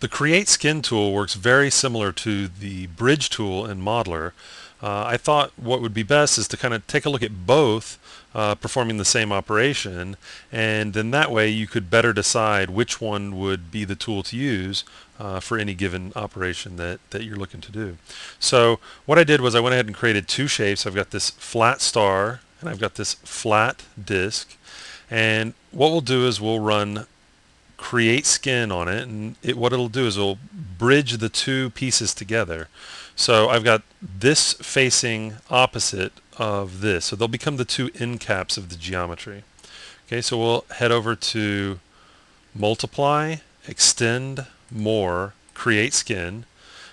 The Create Skin tool works very similar to the Bridge tool in Modeler. Uh, I thought what would be best is to kind of take a look at both uh, performing the same operation and then that way you could better decide which one would be the tool to use uh, for any given operation that, that you're looking to do. So what I did was I went ahead and created two shapes. I've got this flat star and I've got this flat disk and what we'll do is we'll run create skin on it and it, what it'll do is it'll bridge the two pieces together. So I've got this facing opposite of this. So they'll become the two end caps of the geometry. Okay, so we'll head over to multiply, extend, more, create skin,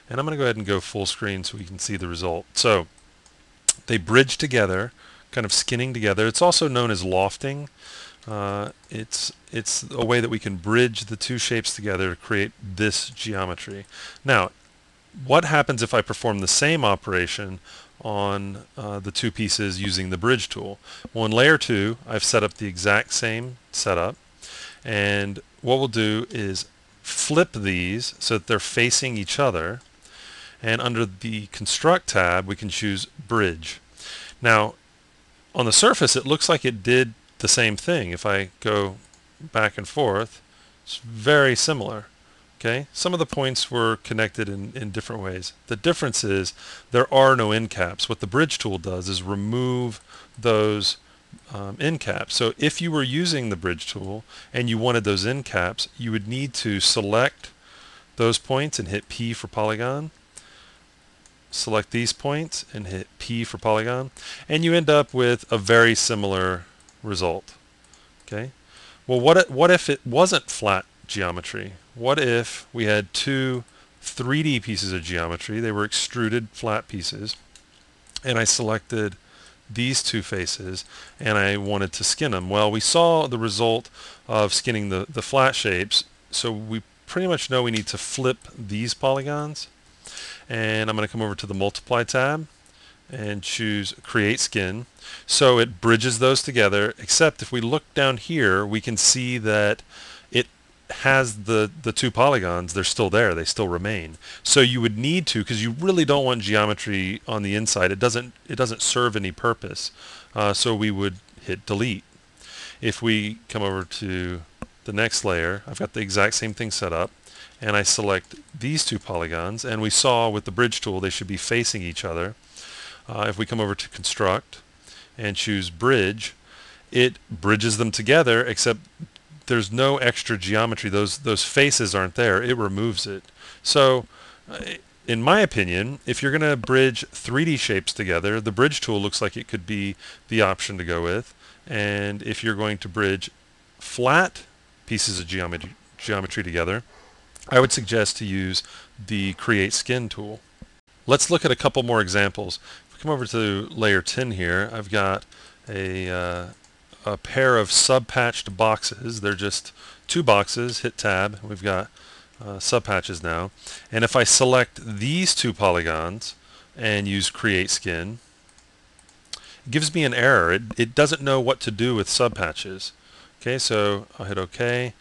and I'm going to go ahead and go full screen so we can see the result. So they bridge together, kind of skinning together. It's also known as lofting. Uh, it's it's a way that we can bridge the two shapes together to create this geometry. Now, what happens if I perform the same operation on uh, the two pieces using the bridge tool? Well, in layer 2, I've set up the exact same setup. And what we'll do is flip these so that they're facing each other. And under the Construct tab, we can choose Bridge. Now, on the surface, it looks like it did the same thing. If I go back and forth, it's very similar. Okay, some of the points were connected in, in different ways. The difference is there are no end caps. What the bridge tool does is remove those um, end caps. So if you were using the bridge tool and you wanted those end caps, you would need to select those points and hit P for polygon. Select these points and hit P for polygon. And you end up with a very similar result. Okay. Well, what what if it wasn't flat geometry? What if we had two 3D pieces of geometry? They were extruded flat pieces, and I selected these two faces and I wanted to skin them. Well, we saw the result of skinning the, the flat shapes, so we pretty much know we need to flip these polygons. And I'm going to come over to the Multiply tab and choose create skin. So it bridges those together except if we look down here we can see that it has the the two polygons. They're still there. They still remain. So you would need to because you really don't want geometry on the inside. It doesn't it doesn't serve any purpose. Uh, so we would hit delete. If we come over to the next layer I've got the exact same thing set up and I select these two polygons and we saw with the bridge tool they should be facing each other uh, if we come over to construct and choose bridge, it bridges them together except there's no extra geometry. Those, those faces aren't there. It removes it. So uh, in my opinion, if you're going to bridge 3D shapes together, the bridge tool looks like it could be the option to go with. And if you're going to bridge flat pieces of geometry, geometry together, I would suggest to use the Create Skin tool. Let's look at a couple more examples come over to layer 10 here, I've got a, uh, a pair of sub-patched boxes. They're just two boxes, hit tab, we've got uh, sub-patches now. And if I select these two polygons and use create skin, it gives me an error. It, it doesn't know what to do with sub-patches. Okay, so I'll hit OK,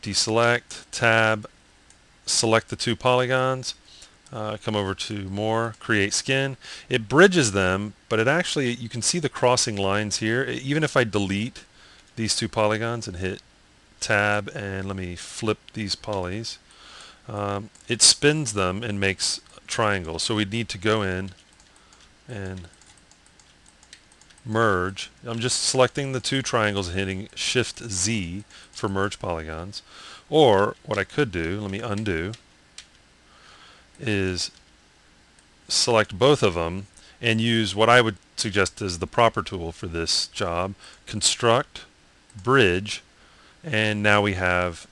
deselect, tab, select the two polygons, uh, come over to more, create skin. It bridges them, but it actually, you can see the crossing lines here. Even if I delete these two polygons and hit tab and let me flip these polys, um, it spins them and makes triangles. So we need to go in and merge. I'm just selecting the two triangles and hitting Shift Z for merge polygons. Or what I could do, let me undo, is select both of them and use what I would suggest is the proper tool for this job, construct, bridge, and now we have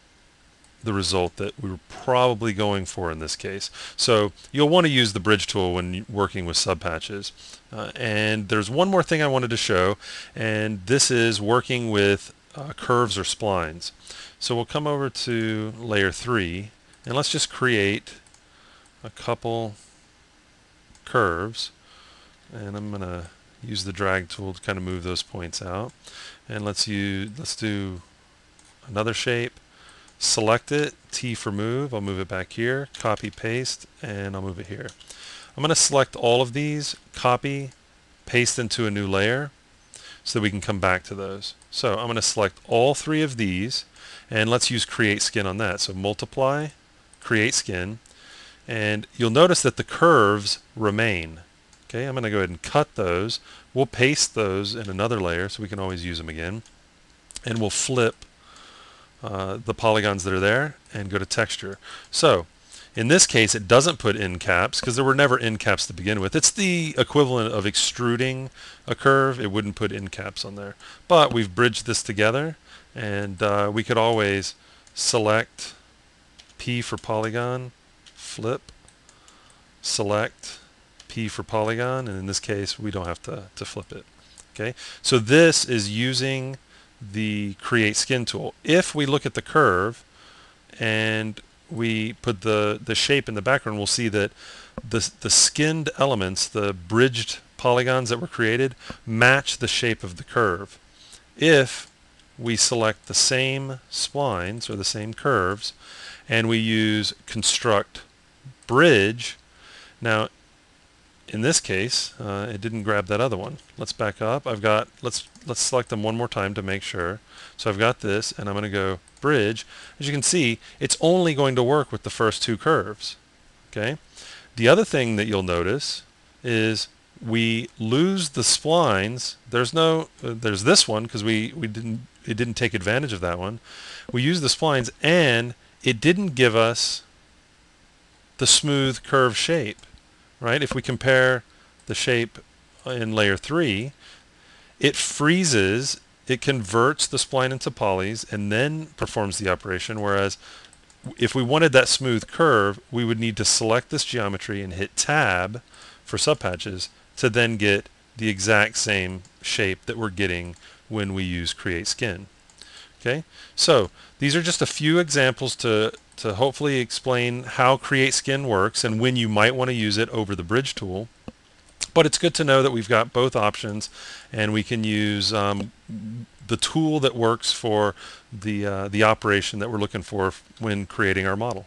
the result that we were probably going for in this case. So you'll want to use the bridge tool when working with subpatches. Uh, and there's one more thing I wanted to show, and this is working with uh, curves or splines. So we'll come over to layer 3, and let's just create a couple curves and I'm gonna use the drag tool to kind of move those points out and let's use let's do another shape select it, T for move, I'll move it back here, copy, paste, and I'll move it here. I'm going to select all of these, copy, paste into a new layer so that we can come back to those. So I'm going to select all three of these and let's use create skin on that. So multiply, create skin, and you'll notice that the curves remain. Okay, I'm going to go ahead and cut those. We'll paste those in another layer so we can always use them again. And we'll flip uh, the polygons that are there and go to texture. So in this case, it doesn't put end caps because there were never end caps to begin with. It's the equivalent of extruding a curve. It wouldn't put end caps on there. But we've bridged this together and uh, we could always select P for polygon, flip, select P for polygon, and in this case we don't have to, to flip it. Okay, so this is using the create skin tool. If we look at the curve and we put the, the shape in the background, we'll see that the, the skinned elements, the bridged polygons that were created, match the shape of the curve. If we select the same splines or the same curves and we use construct bridge. Now in this case uh, it didn't grab that other one. Let's back up. I've got let's let's select them one more time to make sure. So I've got this and I'm going to go bridge. As you can see it's only going to work with the first two curves. Okay. The other thing that you'll notice is we lose the splines. There's no, uh, there's this one because we, we didn't it didn't take advantage of that one. We use the splines and it didn't give us the smooth curve shape, right? If we compare the shape in layer 3, it freezes, it converts the spline into polys and then performs the operation, whereas if we wanted that smooth curve, we would need to select this geometry and hit tab for subpatches to then get the exact same shape that we're getting when we use create skin. Okay, so these are just a few examples to, to hopefully explain how create skin works and when you might want to use it over the bridge tool. But it's good to know that we've got both options and we can use um, the tool that works for the, uh, the operation that we're looking for when creating our model.